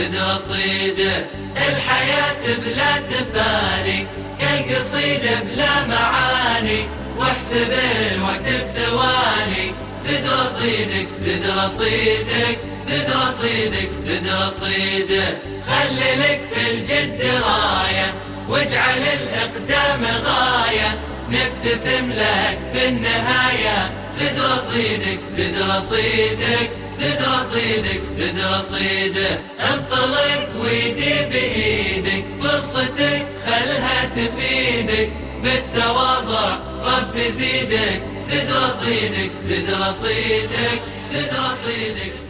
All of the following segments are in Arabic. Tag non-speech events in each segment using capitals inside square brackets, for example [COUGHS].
زد رصيده الحياة بلا تفاني كالقصيدة بلا معاني. واحسب الوقت بثواني. زد رصيدك زد رصيدك زد رصيدك زد رصيدك خلي لك في الجد راية واجعل الإقدام غاية. نبتسم لك في النهاية. زد رصيدك زد رصيدك. رصيدك زد رصيدك انطلق ويدي بإيدك فرصتك خلها تفيدك بالتواضع ربي زيدك زد رصيدك زد رصيدك زد رصيدك. زد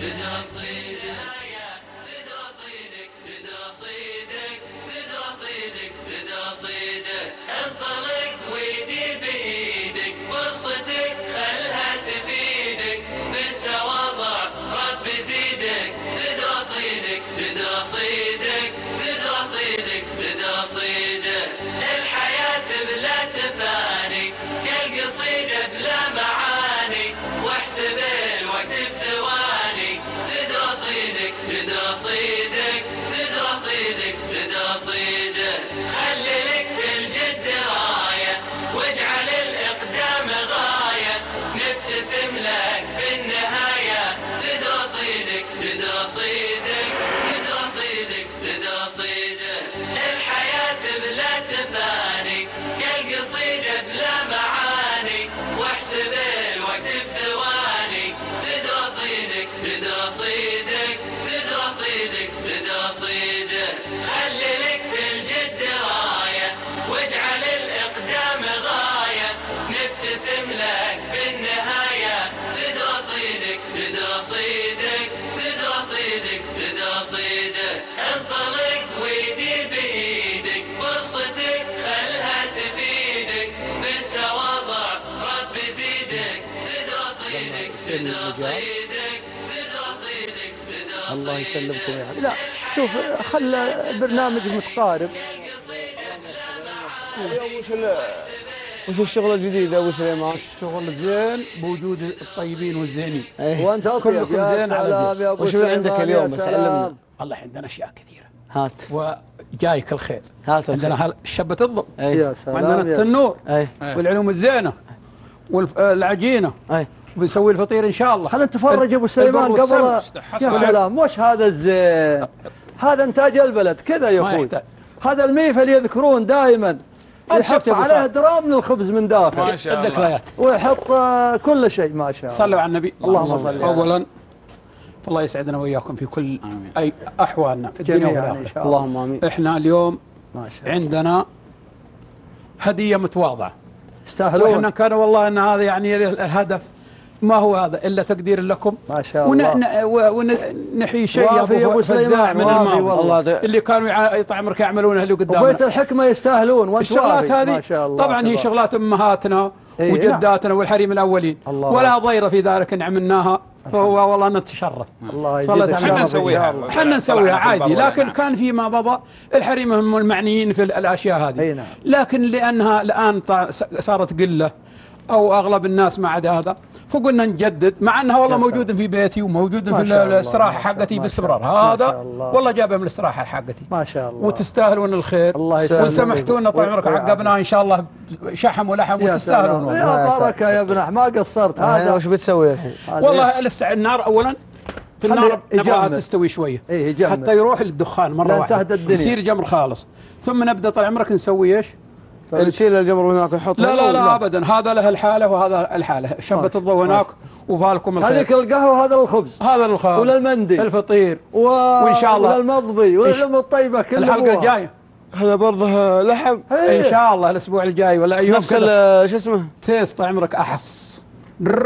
رصيدك الله يسلمكم يا حبيبي لا شوف خلى برنامج متقارب. وش وش الشغله الجديده أبو سليمان؟ الشغل زين بوجود الطيبين والزينين. إيه. وأنت كلكم يا زين على سلام زين. يا أبو وش عندك اليوم؟ سلام. سلمنا. والله عندنا أشياء كثيرة. هات. وجايك الخير. هات الخير. عندنا شبة الضب إيه. يا سلام وعندنا. التنور. إيه. والعلوم الزينة. والعجينه إيه. بنسوي الفطير إن شاء الله. خلينا نتفرج أبو سليمان قبل. يا سلام. وش هذا الزين هذا إنتاج البلد كذا يا أخوي. هذا الميف اللي يذكرون دائما. يحط عليه. درام من الخبز من داخل. ما شاء الله. الذكريات. ويحط آه، كل شيء ما شاء الله. صلوا على النبي. اللهم صل اولا. الله يسعدنا وإياكم في كل أي أحوالنا في الدنيا والاخره شاء الله. اللهم آمين. إحنا اليوم ما شاء الله. عندنا هدية متواضعة. وإحنا يستاهلون كان والله إن هذا يعني الهدف ما هو هذا إلا تقدير لكم. ما شاء الله. ونحيي شيء يا فزاع سليمان، من الماضي. اللي كانوا يع- يطع عمرك يعملونه اللي وبيت قدامنا الحكمة يستاهلون وانت الشغلات. هذه ما شاء الله طبعا هي. شغلات. أمهاتنا إيه، وجداتنا والحريم الأولين. الله. ولا ضير في ذلك ان عملناها فهو والله نتشرف. الله صلت إحنا نسويها. إحنا نسويها عادي لكن نعم. كان فيما مضى الحريم هم المعنيين في الأشياء هذه. نعم. لكن لأنها الآن طا- صارت قلة أو أغلب الناس ما عدا هذا فقلنا نجدد مع انها والله. موجود في بيتي وموجود في الاستراحة حقتي باستمرار هذا. والله جابها من الاستراحة حقتي ما شاء الله وتستاهلون الخير الله يسلمك. وسمحتونا طال عمرك ويعافيك. عقبنا إن شاء الله شحم ولحم وتستاهلون. يا بركة يا ابن ما قصرت هذا هذا وش بتسوي الحين؟ والله لسه النار اولا في النار نبغاها. تستوي شوية إيه،. حتى يروح للدخان مرة واحدة. يصير جمر خالص ثم نبدأ طال عمرك نسوي إيش؟ طيب. نشيل الجمر هناك ونحط لا لا لا ابدا. هذا له الحالة وهذا الحالة. شبه الضوء هناك وفالكم هذيك الخير القهوة وهذا الخبز. هذا الخير وللمندي الفطير. و... وإن شاء الله. وللمضبي وللام الطيبة كل الحلقة. الجاية. هذا برضه لحم. إن شاء الله الأسبوع الجاي ولا ايوم نفس شو اسمه؟ تيست عمرك احص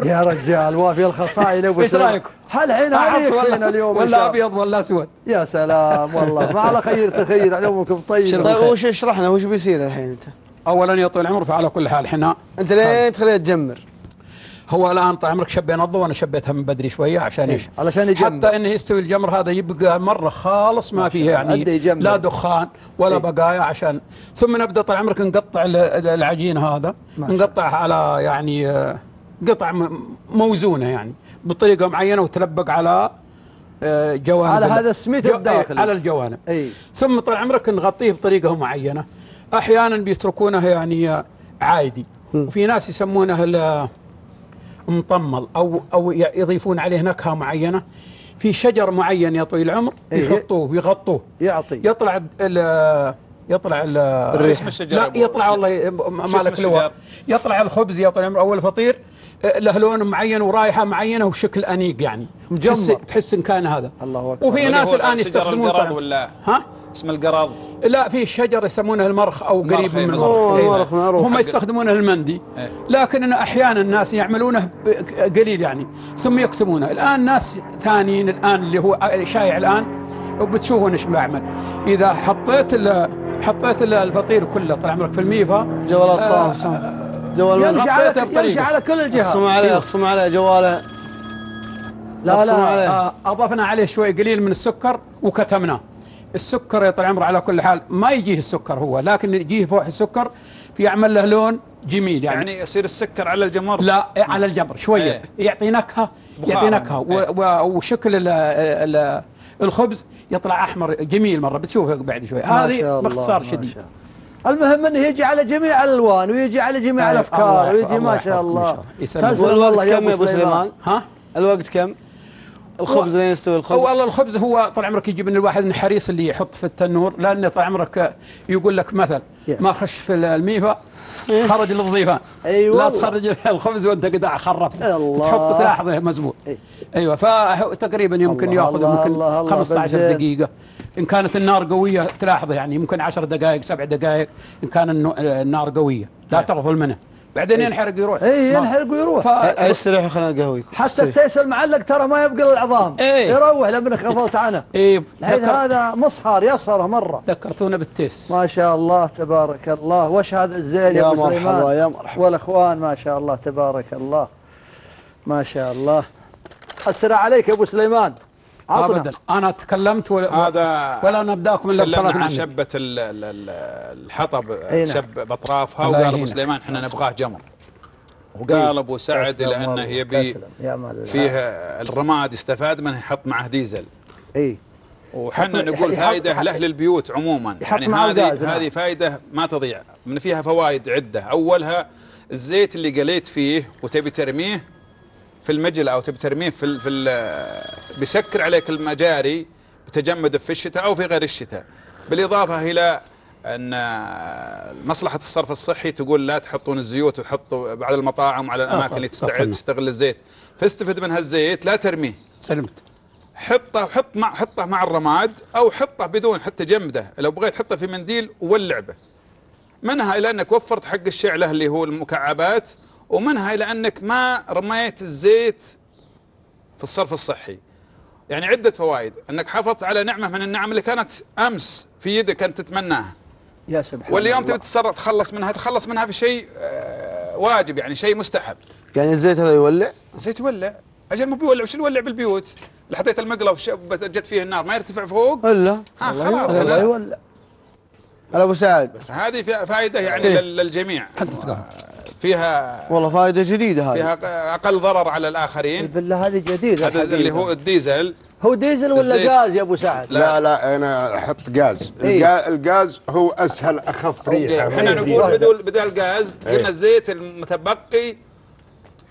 يا رجال وافي الخصائل أبو [LAUGHS] إيش. رايكم؟ هل عين عليك فينا ولا اليوم ولا. أبيض ولا أسود؟ يا سلام والله. ما على خير تخير علومكم طيب. شرف طيب بالخير. وش اشرح لنا وش بيصير الحين أنت؟ اولا يا طويل العمر فعلى كل حال إحنا أنت لين تخليها تجمر هو الآن طال عمرك شبينا الضوء وأنا شبيتها من بدري شوية عشان إيش؟ علشان يجمد حتى انه يستوي الجمر هذا يبقى مرة خالص ما فيه يعني يجمر. لا دخان ولا إيه. بقايا عشان ثم نبدأ طال عمرك نقطع ال- العجين هذا نقطعها على يعني آه، قطع موزونة يعني بطريقة معينة وتلبق على آه، جوانب على هذا السميت الداخلي. إيه، على الجوانب اي ثم طال عمرك نغطيه بطريقة معينة أحيانا بيتركونه يعني عادي. وفي ناس يسمونه ال- مطمل أو أو يضيفون عليه نكهة معينة. في شجر معين يا طويل العمر إيه. يحطوه ويغطوه يعطي. يطلع ال يطلع ال شو اسم الشجر لا يطلع والله ما شو اسم لك لواء؟ يطلع الخبز يا طويل العمر أول فطير آه، له لون معين ورائحة معينة وشكل أنيق يعني. مجمر. تحس, تحس إن كان هذا. الله أكبر. وفي ناس الآن يستخدمون ولا؟ ها؟ اسم القرض. لا في شجر يسمونه المرخ أو قريب من. المرخ معروف. هم يستخدمونه المندي إيه. لكن أحيانا الناس يعملونه قليل يعني ثم يكتمونه الآن ناس ثانيين الآن اللي هو شايع الآن وبتشوفون إيش بعمل إذا حطيت ال- حطيت ال- الفطير كله طال عمرك في الميفا جوالات آه، صام جوال يمشي على-. يمشي على كل الجهات اخصم عليه اخصم عليه جواله لا لا عليه. آه، أضفنا عليه شوي قليل من السكر وكتمناه السكر يا طال العمر على كل حال ما يجيه السكر هو لكن يجيه فوح السكر فيعمل له لون جميل يعني, يعني يصير السكر على الجمر لا على الجبر شوية إيه. يعطي نكهه. يعطي نكهه. و- وشكل ال ال الخبز يطلع أحمر جميل مرة بتشوفه بعد شوي هذه باختصار ما شديد شاء الله. المهم إنه يجي على جميع الالوان ويجي على جميع الأفكار ويجي ما شاء الله. تسلم والله يا أبو سليمان؟ ها الوقت كم؟ الخبز لين يستوي الخبز والله الخبز هو طال عمرك يجيب من الواحد من حريص اللي يحط في التنور لأن طال عمرك يقول لك مثل. ما خش في الميفا خرج للضيفان أي لا. تخرج الخبز وأنت قدع خربته الله. تحط تلاحظه مزبوط أي. أيوه فتقريبا يمكن يأخذ يمكن الله، الله، 15 بنزين. دقيقة إن كانت النار قوية تلاحظه يعني يمكن 10 دقائق سبع دقائق إن كان النار قوية لا تغفل منه بعدين ينحرق يروح اي ينحرق ويروح. ف... استريحوا خلينا نقهويكم. حتى التيس المعلق ترى ما يبقى العظام إيه. يروح لانك غفلت عنه. [LAUGHS] إيه الحين ذكر... هذا مصهر يصهر مرة. ذكرتونا بالتيس. ما شاء الله تبارك الله. وش هذا الزين يا يا أبو مرحبا سليمان؟ يا مرحبا. والأخوان ما شاء الله تبارك الله. ما شاء الله. السلام عليك يا أبو سليمان. عطنا. ابدا. أنا تكلمت ولا, هذا ولا نبداكم إلا بصلاة عن النبي. شبة ال- ال- ال- الحطب نعم. تشب باطرافها وقال أبو. سليمان إحنا نبغاه جمر. وقال أبو سعد لأنه يبي فيه الرماد يستفاد منه يحط معه ديزل. اي وحنا نقول فائده لأهل البيوت عموما. يعني هذه نعم. هذه فائده ما تضيع. من فيها فوائد عدة. أولها الزيت اللي قليت فيه وتبي ترميه في المجل أو تبي ترميه في ال في ال بيسكر عليك المجاري بتجمد في الشتاء أو في غير الشتاء. بالإضافة إلى أن مصلحة الصرف الصحي تقول لا تحطون الزيوت وتحطوا بعد المطاعم على الأماكن اللي تستعد طفلنا. تستغل الزيت. فاستفد من هالزيت لا ترميه. سلمت. حطه حط مع حطه مع الرماد أو حطه بدون حتى جمده. لو بغيت حطه في منديل وولع به منها إلى أنك وفرت حق الشعلة اللي هو المكعبات ومنها إلى أنك ما رميت الزيت في الصرف الصحي. يعني عدة فوائد. أنك حافظت على نعمة من النعم اللي كانت أمس في يدك أنت تتمناها. يا سبحان واليوم الله. تبي تتصرف تخلص منها تخلص منها في شيء آه، واجب يعني شيء مستحب. يعني الزيت هذا يولع؟ زيت يولع. أجل مو بيولع وش يولع بالبيوت؟ اللي حطيت المقلة وش جت فيه النار ما يرتفع فوق؟ إلا. ها الله خلاص يولع. الله. يولع. هلا أبو سعد. هذه فائدة يعني إيه. لل- للجميع. حتى تقهوى. فيها والله فائدة جديده هذه. فيها أقل ضرر على الآخرين. بالله هذه جديدة هذا اللي هو. الديزل. هو ديزل ولا الزيت. غاز يا أبو سعد؟ لا. لا أنا أحط غاز. إيه. الغا- الغاز هو أسهل أخف ريحة. إحنا نقول. بدل بدل الغاز إيه. قلنا الزيت المتبقي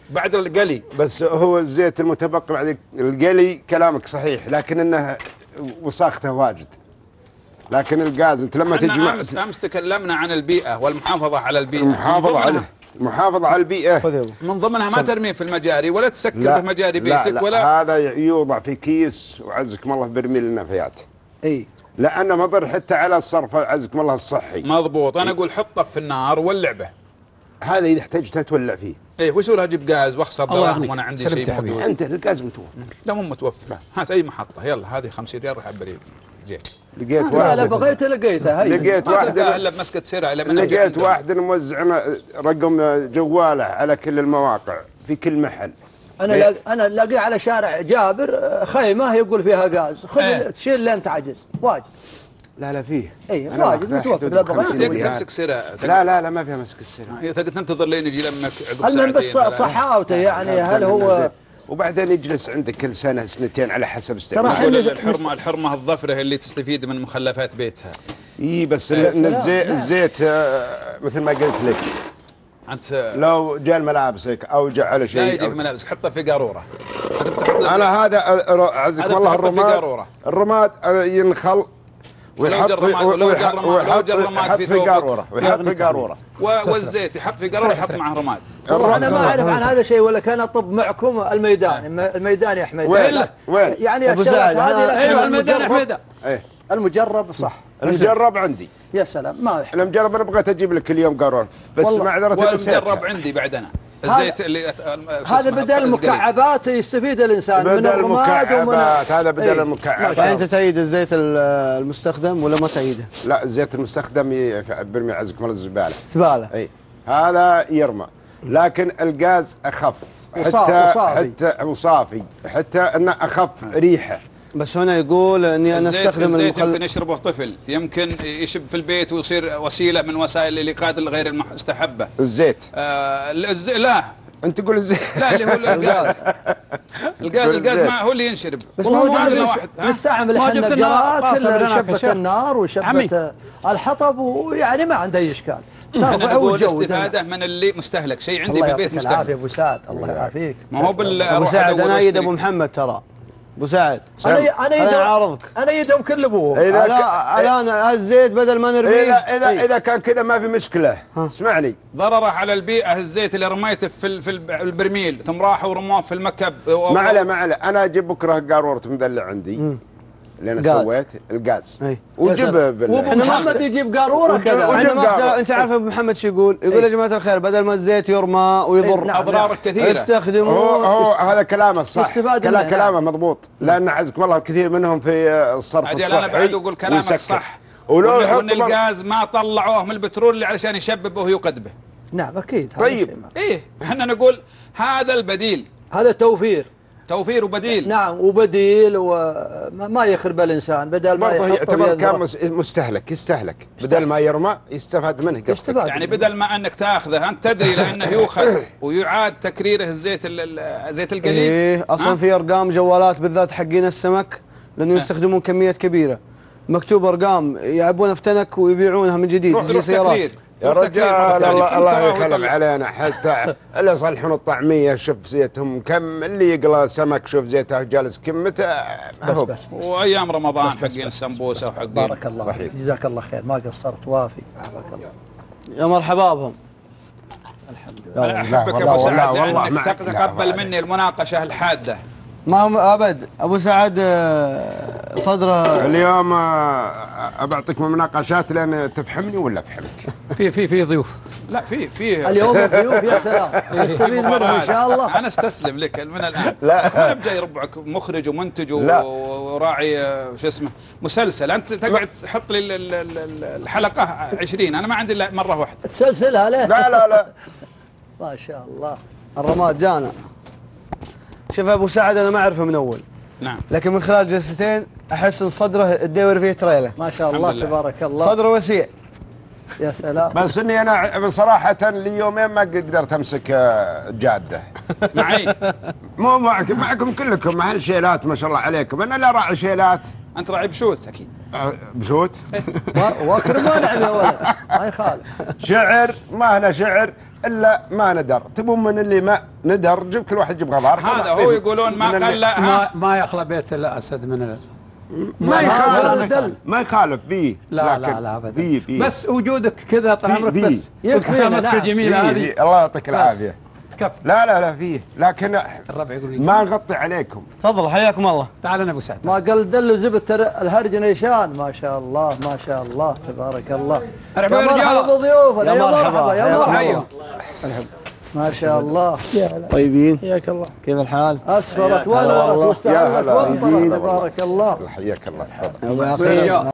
بعد القلي. بس هو الزيت المتبقي بعد القلي كلامك صحيح لكن إنه وساخته واجد. لكن الغاز أنت لما تجمع امس أمس تكلمنا عن البيئة والمحافظة على البيئة. المحافظة عليه. المحافظه على ابو من ضمنها ما ترميه في المجاري ولا تسكر لا به مجاري لا بيتك لا ولا هذا يوضع في كيس وعزكم الله في برميل النفايات إي. لأنه مضر حتى على الصرف عزكم الله الصحي. مضبوط. أنا أقول حطه في النار ولع به هذا إذا احتجت تولع فيه. إيه وش يقول أجيب غاز؟ واخسر الله دراهم. وأنا عندي شيء حبيبي. أنت الغاز متوفر. لا مو متوفر. هات أي محطة. يلا هذه 50 ريال روح عبر جيك لقيت لا لا واحد. بغيت لقيته هاي. لقيت ما واحد. الا بمسكه سرعة لما لقيت واحد موزع رقم جواله على كل المواقع في كل محل. أنا أنا لاقيه على شارع جابر خيمة يقول فيها غاز. خذ إيه. تشيل لين تعجز واجد. لا لا فيه. إيه، أنا واجد متوفر، لا بغيت. 50 تقدر ريال. تمسك سرعة. لا لا لا ما فيها مسك السر تقدر تنتظر لين يجي لمك عقب المهم بس ساعتين ثلاث. صحاوته؟ يعني هل هو. وبعدين يجلس عندك كل سنة سنتين على حسب استعماله الحرمه الحرمة الظفرة اللي تستفيد من مخلفات بيتها. إي بس إن سلام، الزيت. الزيت آه، مثل ما قلت لك. انت لو جاء ملابسك أو جاء على لا شيء يجي في أو- ملابسك حطه في قارورة. انت بتحط أنا هذا الر- عزك هذا والله الرماد. الرماد آه، ينخل ويحط ويحط- في. قارورة. ويحط في قارورة. و- والزيت يحط في قارورة يحط معه رماد. والله أنا ما أعرف عن هذا شيء ولا كان أطب معكم الميدان. الم- الميدان يا حميد وين وين يعني الشغلات هذه أيوه الميدان المجرب- حميده إيه. المجرب صح. المجرب عندي. يا سلام. ما المجرب أنا بغيت أجيب لك اليوم قارورة. بس. معذرة. والمجرب عندي بعد أنا. الزيت اللي هذا بدل. المكعبات يستفيد الإنسان من بدل الرماد ومن المكعبات، هذا بدل إيه. المكعبات. شاء فأنت. تأيد الزيت ال- المستخدم ولا ما تأيده؟ لا الزيت المستخدم برمي عزكم الله الزبالة زبالة اي هذا يرمى لكن الغاز أخف حتى وصافي. حتى وصافي حتى أنه أخف ريحة بس هنا يقول إني أنا الزيت أستخدم الزيت يمكن المخل يشربه طفل. يمكن يشب في البيت ويصير وسيلة من وسائل الإيقاد الغير المستحبه الزيت. آه الز... لا. أنت تقول الزيت. لا اللي هو [LAUGHS] الغاز. الغاز. الغاز. ما هو اللي ينشرب. بس ما هو جالس واحد الجرات قاصر كلها شيخ. النار. وشبة الحطب ويعني ما عنده أي إشكال. [LAUGHS] نقول وتجود. استفادة من اللي مستهلك. شيء عندي الله في البيت يعطيك العافية مستهلك. ابو سعد. الله يعافيك. ما هو بال أبو سعد أنا أيد. أبو محمد ترى. أبو سعد أنا أنا أنا يدهم أعارضك. أنا يدهم كل ابوهم إذا لا ك- الآن الزيت بدل ما نرميه اذا اذا إيه. إذا كان كذا ما في مشكلة. اسمعني. ضرره على البيئة الزيت اللي رميته في ال- في الب- البرميل ثم راحوا ورموه في المكب. ما عليه ما عليه. أنا أجيب بكرة قاروره مدلع عندي. اللي أنا غاز. سويت الغاز إيه. وجيب ما محمد يجيب قاروره كذا أنت عارف أبو محمد شو يقول؟ يقول إيه. يا جماعة الخير بدل ما الزيت يرمى إيه، ويضر نعم. اضرار كثيرة هو استخدموه هو هذا كلامه الصح يستفاد كلا منه، كلامه نعم. مضبوط لأن عزكم الله كثير منهم في الصرف أجل الصحي أنا بعد أقول كلامك ويسكر. صح ولو وان الغاز ما طلعوه من البترول اللي علشان يشبب ويقدبه نعم أكيد هذا طيب. إيه إحنا نقول هذا البديل هذا توفير توفير وبديل. نعم وبديل وما ما يخرب الإنسان بدل ما برضه يحطه يعتبر كان مستهلك يستهلك. بدل ما يرمى يستفاد منه يستفاد. يعني بدل ما أنك تأخذه أنت تدري لأنه [COUGHS] يؤخذ ويعاد تكريره الزيت ال- ال- زيت القليل. إيه أصلا؟ في أرقام جوالات بالذات حقين السمك لأنه يستخدمون كميات كبيرة. مكتوب أرقام يعبونها في تنك ويبيعونها من جديد روح روح سيارات. تكرير. يا رجال. الله, الله. يخلف علينا حتى [LAUGHS] اللي يصلحون الطعمية شوف زيتهم كم اللي يقلى سمك شوف زيته جالس كمته بس بس وأيام رمضان حقين السمبوسة وحقين بارك الله. فيك جزاك الله خير ما قصرت وافي بارك الله يا مرحبا بهم الحمد لله أحبك والله- أبو سعد انك معك. تق- لا، تقبل والله. مني المناقشة الحادة ما هو أبد. أبو سعد آه، صدره. اليوم آه، بعطيك مناقشات لأن تفهمني ولا أفهمك؟ [LAUGHS] في في في ضيوف. لا في في اليوم الضيوف يا سلام. [LAUGHS] في نستفيد منهم إن. شاء الله. أنا أستسلم لك من الآن. [LAUGHS] لا. أنا بجاي ربعك مخرج ومنتج. وراعي آه، شو اسمه مسلسل. أنت تقعد تحط لي ال- ال- ال- الحلقة 20 أنا ما عندي إلا مرة واحدة. تسلسلها ليه؟ لا لا لا. ما شاء الله. الرماد جانا. شوف أبو سعد أنا ما أعرفه من أول. نعم. لكن من خلال جلستين أحس إن صدره الدور فيه تريلة. ما شاء الله. تبارك الله. صدره وسيع. يا سلام. بس إني أنا بصراحه لي يومين ما قدرت أمسك آه، جادة. [LAUGHS] معي. مو معكم معكم كلكم مع الشيلات ما شاء الله عليكم؟ أنا لا راعي شيلات. أنت راعي بشوت أكيد. آه، بشوت؟ واكرم يا ولد ما يخالف. شعر ما هنا شعر. إلا ما ندر. تبون من اللي ما ندر جيب كل واحد يجيب غبار هذا هو يقولون ما قل ما ما يخلى بيت الأسد من ال... ما يخالف. ما يخالف. بيه لا لكن لا لا ابدا. بيه بيه بس وجودك كذا طال عمرك. بس. ابتسامتك. الجميله هذه. الله يعطيك العافية. تكفي لا لا لا فيه. لكن الربع يقول ما نغطي عليكم. تفضل حياكم الله. تعال أنا أبو سعد. ما قل دل وزبد تر- الهرج نيشان. ما شاء الله ما شاء الله تبارك الله. مرحبا يا يا مرحبا. بضيوفنا يا يا مرحبا. مرحبا. يا مرحبا. الله. ما شاء الله. طيبين؟ حياك الله. كيف الحال؟ أسفرت والله. واستعلت تبارك الله. حياك الله. تفضل.